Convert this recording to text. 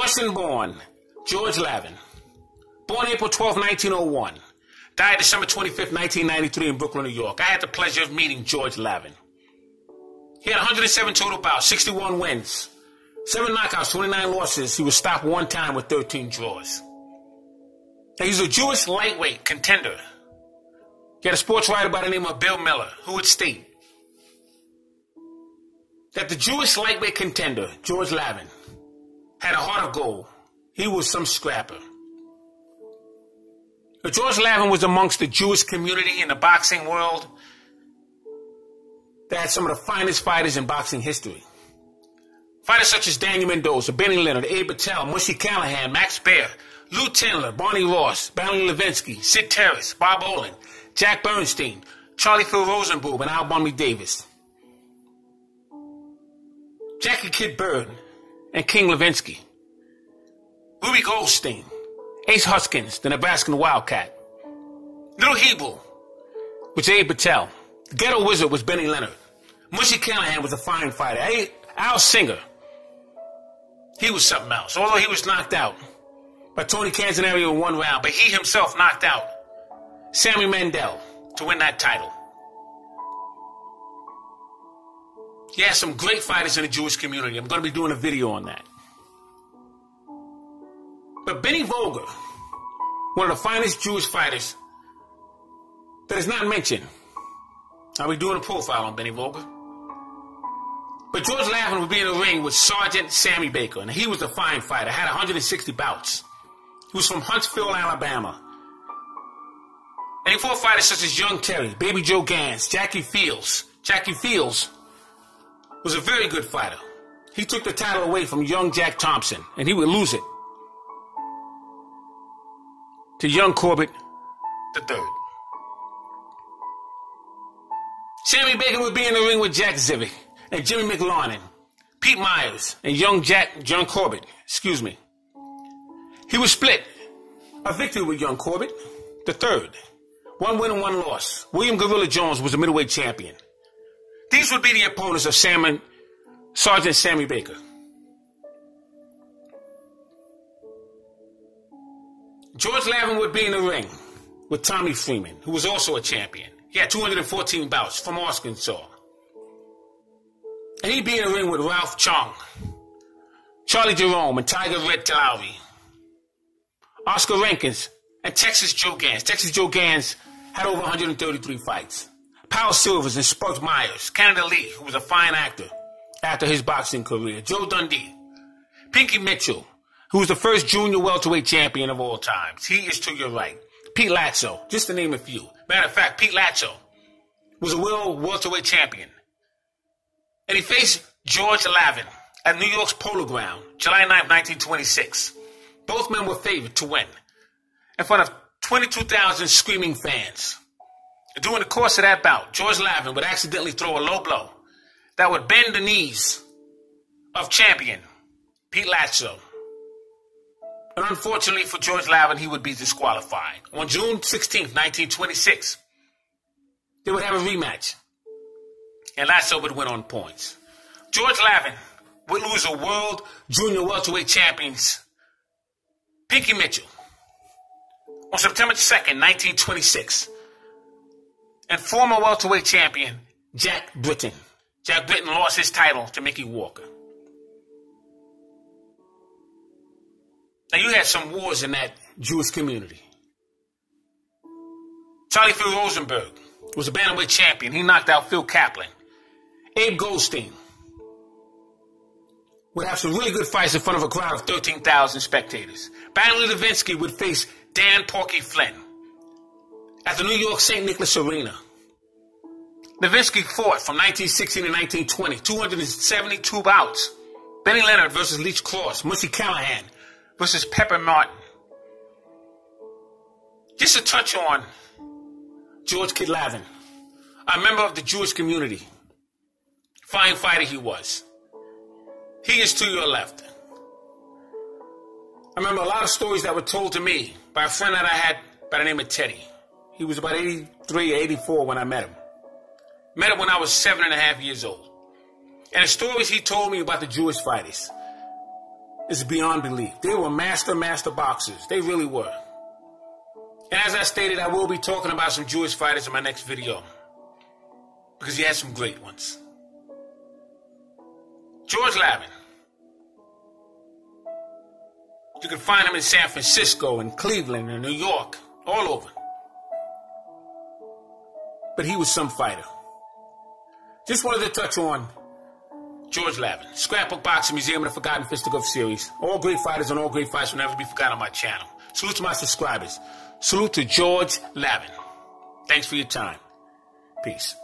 Russian born, George Levine. Born April 12, 1901. Died December 25, 1993 in Brooklyn, New York. I had the pleasure of meeting George Levine. He had 107 total bouts, 61 wins, 7 knockouts, 29 losses. He was stopped one time with 13 draws. Now, he's a Jewish lightweight contender. He had a sports writer by the name of Bill Miller who would state that the Jewish lightweight contender, George Levine, had a heart of gold. He was some scrapper. George Levine was amongst the Jewish community in the boxing world that had some of the finest fighters in boxing history. Fighters such as Daniel Mendoza, Benny Leonard, Abe Patel, Mushy Callahan, Max Baer, Lou Tendler, Barney Ross, Barry Levinsky, Sid Terris, Bob Olin, Jack Bernstein, Charlie Phil Rosenbloom, and Al Bummy Davis. Jackie Kid Berg and King Levinsky. Ruby Goldstein, Ace Hudkins, the Nebraskan Wildcat. Little Hebrew was Abe Patel. The Ghetto Wizard was Benny Leonard. Mushy Callahan was a fine fighter. Al Singer, he was something else. Although he was knocked out by Tony Canzoneri in one round, but he himself knocked out Sammy Mandel to win that title. Has some great fighters in the Jewish community. I'm going to be doing a video on that. But Benny Valger, one of the finest Jewish fighters that is not mentioned. I'll be doing a profile on Benny Valger. But George Levine would be in the ring with Sergeant Sammy Baker, and he was a fine fighter, had 160 bouts. He was from Huntsville, Alabama. And he fought fighters such as Young Terry, Baby Joe Gans, Jackie Fields. Jackie Fields was a very good fighter. He took the title away from young Jack Thompson, and he would lose it to young Corbett the third. Sammy Baker would be in the ring with Jack Zivic and Jimmy McLarnin, Pete Myers, and young Jack John Corbett. Excuse me. He was split a victory with young Corbett the third. One win and one loss. William Gorilla Jones was the middleweight champion. These would be the opponents of Salmon, Sergeant Sammy Baker. George Levine would be in the ring with Tommy Freeman, who was also a champion. He had 214 bouts from Arkansas. And he'd be in the ring with Ralph Chong, Charlie Jerome, and Tiger Red Lowry, Oscar Rankins, and Texas Joe Gans. Texas Joe Gans had over 133 fights. Paul Silvers and Spud Myers, Canada Lee, who was a fine actor after his boxing career, Joe Dundee, Pinky Mitchell, who was the first junior welterweight champion of all times. He is to your right. Pete Latzo, just to name a few. Matter of fact, Pete Latzo was a world welterweight champion. And he faced George Levine at New York's Polo Ground, July 9, 1926. Both men were favored to win in front of 22,000 screaming fans. During the course of that bout, George Levine would accidentally throw a low blow that would bend the knees of champion Pete Latzo. And unfortunately for George Levine, he would be disqualified. On June 16, 1926, they would have a rematch. And Latzo would win on points. George Levine would lose a world junior welterweight champions, Pinky Mitchell, on September 2nd, 1926 and former welterweight champion Jack Britton. Jack Britton lost his title to Mickey Walker. Now you had some wars in that Jewish community. Charlie Phil Rosenberg was a bantamweight champion. He knocked out Phil Kaplan. Abe Goldstein would have some really good fights in front of a crowd of 13,000 spectators. Barry Levinsky would face Dan Porky Flynn at the New York St. Nicholas Arena. Levinsky fought from 1916 to 1920, 272 bouts. Benny Leonard versus Leach Cross, Mushy Callahan versus Pepper Martin. Just to touch on George Kid Levine, a member of the Jewish community. Fine fighter he was. He is to your left. I remember a lot of stories that were told to me by a friend that I had by the name of Teddy. He was about 83, 84 when I met him. Met him when I was seven and a half years old. And the stories he told me about the Jewish fighters. is beyond belief. They were master, master boxers. They really were. And as I stated, I will be talking about some Jewish fighters in my next video. Because he had some great ones. George Levine. You can find him in San Francisco, in Cleveland, in New York, all over. But he was some fighter. Just wanted to touch on George Levine, Scrapbook Boxing Museum of the Forgotten Fisticuff series. All great fighters and all great fights will never be forgotten on my channel. Salute to my subscribers. Salute to George Levine. Thanks for your time. Peace.